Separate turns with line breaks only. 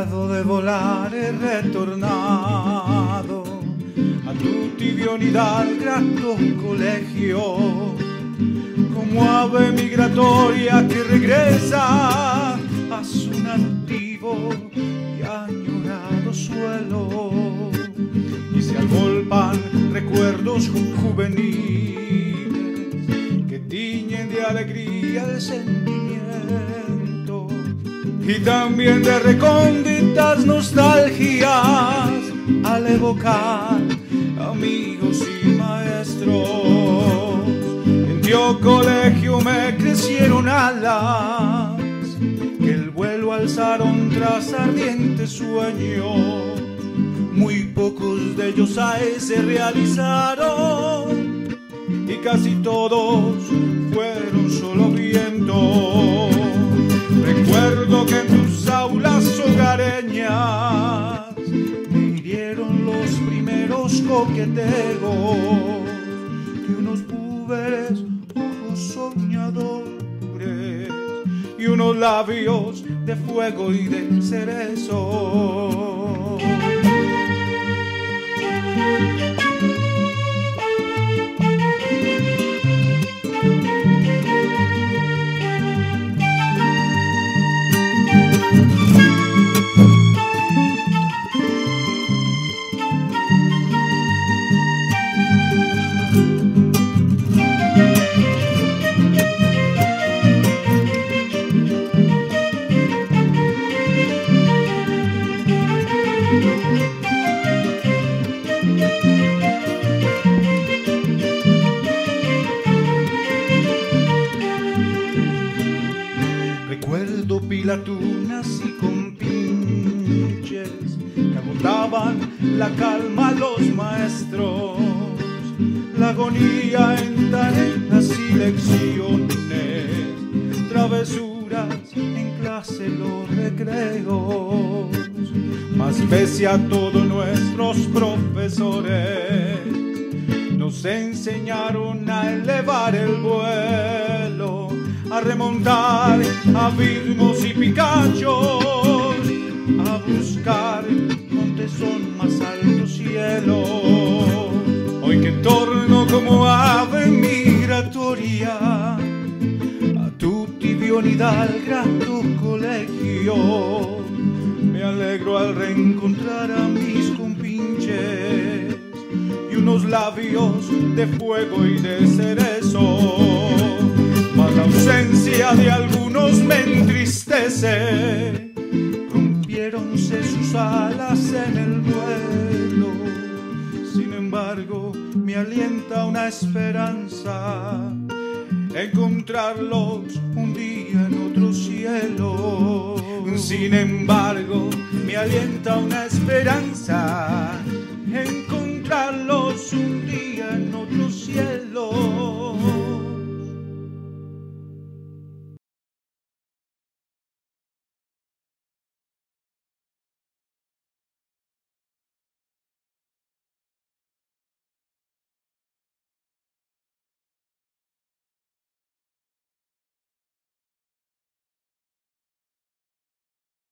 De volar he retornado a tu tibionidad grato colegio como ave migratoria que regresa a su nativo y añorado suelo. Y se agolpan recuerdos ju- juveniles que tiñen de alegría el sentimiento y también de recónditas nostalgias al evocar amigos y maestros. En tu colegio me crecieron alas que el vuelo alzaron tras ardiente sueño. Muy pocos de ellos ahí se realizaron y casi todos fueron solo viento. Recuerdo que en tus aulas hogareñas hirieron los primeros coqueteos de unos púberes ojos soñadores y unos labios de fuego y de cerezo. Pilatunas y compinches que agotaban la calma los maestros, la agonía en tareas y lecciones, travesuras en clase los recreos, más pese a todos nuestros profesores nos enseñaron a elevar el vuelo, a remontar abismos y picachos, a buscar montes son más altos cielos. Hoy que torno como ave migratoria a tu tibionidad al grato colegio, me alegro al reencontrar a mis compinches y unos labios de fuego y de cerezo. De algunos me entristece. Rompieronse sus alas en el vuelo. Sin embargo, me alienta una esperanza. Encontrarlos un día en otro cielo. Sin embargo, me alienta una esperanza